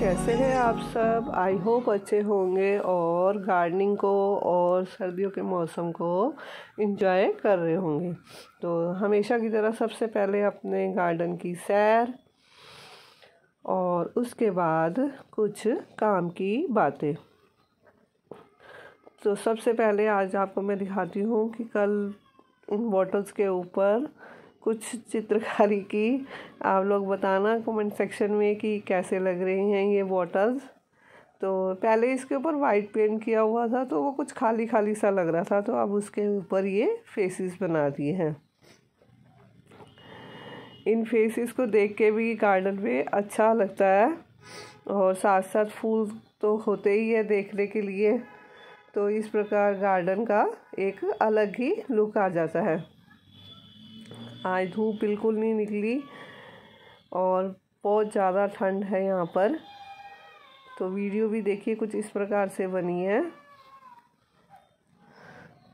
कैसे हैं आप सब? आई होप अच्छे होंगे और गार्डनिंग को और सर्दियों के मौसम को इन्जॉय कर रहे होंगे। तो हमेशा की तरह सबसे पहले अपने गार्डन की सैर और उसके बाद कुछ काम की बातें। तो सबसे पहले आज आपको मैं दिखाती हूँ कि कल इन बॉटल्स के ऊपर कुछ चित्रकारी की। आप लोग बताना कमेंट सेक्शन में कि कैसे लग रही हैं ये बॉटल्स तो पहले इसके ऊपर वाइट पेंट किया हुआ था तो वो कुछ खाली खाली सा लग रहा था तो अब उसके ऊपर ये फेसेस बना दिए हैं। इन फेसेस को देख के भी गार्डन में अच्छा लगता है, और साथ साथ फूल तो होते ही है देखने के लिए। तो इस प्रकार गार्डन का एक अलग ही लुक आ जाता है। आज धूप बिल्कुल नहीं निकली और बहुत ज़्यादा ठंड है यहाँ पर। तो वीडियो भी देखिए, कुछ इस प्रकार से बनी है।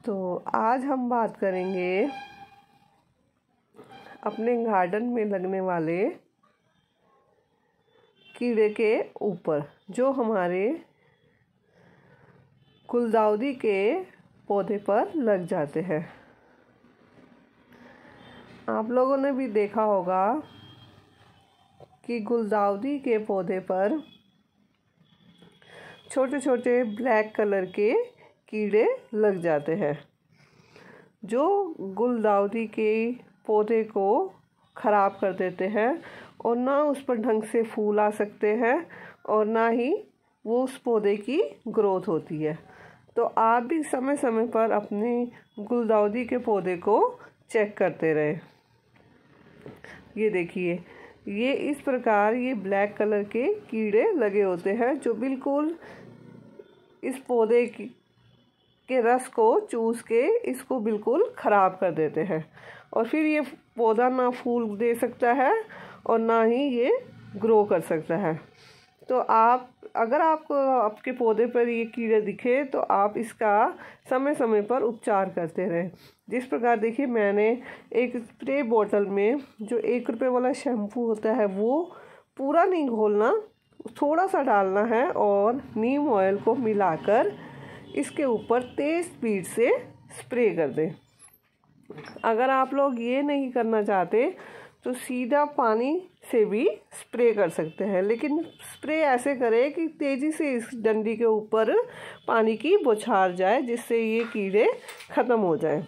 तो आज हम बात करेंगे अपने गार्डन में लगने वाले कीड़े के ऊपर, जो हमारे गुलदाउदी के पौधे पर लग जाते हैं। आप लोगों ने भी देखा होगा कि गुलदाउदी के पौधे पर छोटे छोटे ब्लैक कलर के कीड़े लग जाते हैं, जो गुलदाउदी के पौधे को ख़राब कर देते हैं और ना उस पर ढंग से फूल आ सकते हैं और ना ही वो उस पौधे की ग्रोथ होती है। तो आप भी समय समय पर अपने गुलदाउदी के पौधे को चेक करते रहें। ये देखिए, ये इस प्रकार ये ब्लैक कलर के कीड़े लगे होते हैं, जो बिल्कुल इस पौधे की रस को चूस के इसको बिल्कुल ख़राब कर देते हैं। और फिर ये पौधा ना फूल दे सकता है और ना ही ये ग्रो कर सकता है। तो आप, अगर आपको आपके पौधे पर ये कीड़े दिखे तो आप इसका समय समय पर उपचार करते रहें। जिस प्रकार देखिए, मैंने एक स्प्रे बोतल में जो एक रुपये वाला शैम्पू होता है, वो पूरा नहीं घोलना थोड़ा सा डालना है और नीम ऑयल को मिलाकर इसके ऊपर तेज़ स्पीड से स्प्रे कर दें। अगर आप लोग ये नहीं करना चाहते तो सीधा पानी से भी स्प्रे कर सकते हैं। लेकिन स्प्रे ऐसे करें कि तेज़ी से इस डंडी के ऊपर पानी की बौछार जाए, जिससे ये कीड़े ख़त्म हो जाए।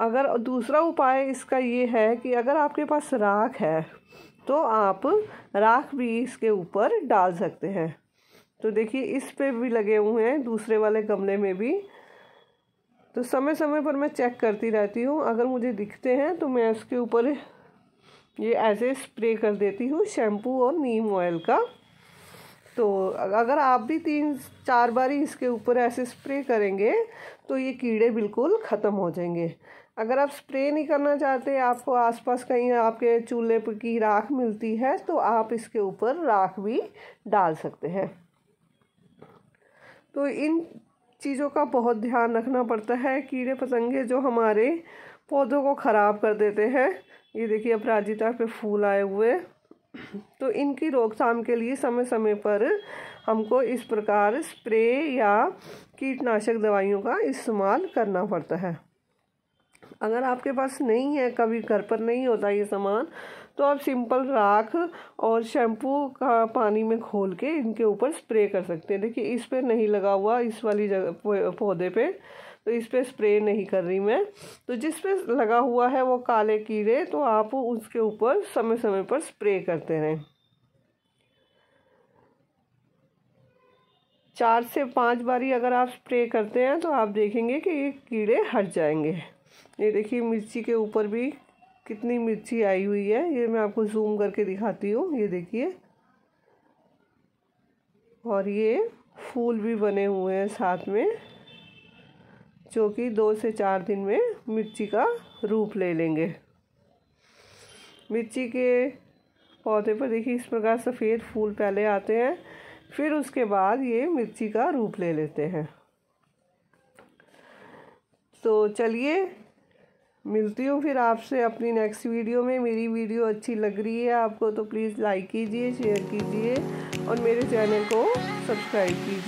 अगर दूसरा उपाय इसका ये है कि अगर आपके पास राख है तो आप राख भी इसके ऊपर डाल सकते हैं। तो देखिए, इस पे भी लगे हुए हैं, दूसरे वाले गमले में भी तो समय समय पर मैं चेक करती रहती हूँ। अगर मुझे दिखते हैं तो मैं इसके ऊपर ये ऐसे स्प्रे कर देती हूँ शैम्पू और नीम ऑयल का। तो अगर आप भी तीन, चार बार ही इसके ऊपर ऐसे स्प्रे करेंगे तो ये कीड़े बिल्कुल ख़त्म हो जाएँगे। अगर आप स्प्रे नहीं करना चाहते, आपको आसपास कहीं आपके चूल्हे पर की राख मिलती है तो आप इसके ऊपर राख भी डाल सकते हैं। तो इन चीज़ों का बहुत ध्यान रखना पड़ता है, कीड़े पतंगे जो हमारे पौधों को ख़राब कर देते हैं। ये देखिए अपराजिता पे फूल आए हुए। तो इनकी रोकथाम के लिए समय समय पर हमको इस प्रकार स्प्रे या कीटनाशक दवाइयों का इस्तेमाल करना पड़ता है। अगर आपके पास नहीं है, कभी घर पर नहीं होता ये सामान तो आप सिंपल राख और शैम्पू का पानी में खोल के इनके ऊपर स्प्रे कर सकते हैं। देखिए, इस पर नहीं लगा हुआ, इस वाली जगह पौधे पे तो इस पर स्प्रे नहीं कर रही मैं। तो जिस पे लगा हुआ है वो काले कीड़े तो आप उसके ऊपर समय समय पर स्प्रे करते रहें। चार से पाँच बारी अगर आप स्प्रे करते हैं तो आप देखेंगे कि ये कीड़े हट जाएँगे। ये देखिए, मिर्ची के ऊपर भी कितनी मिर्ची आई हुई है। ये मैं आपको जूम करके दिखाती हूँ। ये देखिए। और ये फूल भी बने हुए हैं साथ में, जो कि दो से चार दिन में मिर्ची का रूप ले लेंगे। मिर्ची के पौधे पर देखिए, इस प्रकार सफ़ेद फूल पहले आते हैं, फिर उसके बाद ये मिर्ची का रूप ले लेते हैं। तो चलिए, मिलती हूँ फिर आपसे अपनी नेक्स्ट वीडियो में। मेरी वीडियो अच्छी लग रही है आपको तो प्लीज़ लाइक कीजिए शेयर कीजिए और मेरे चैनल को सब्सक्राइब कीजिए।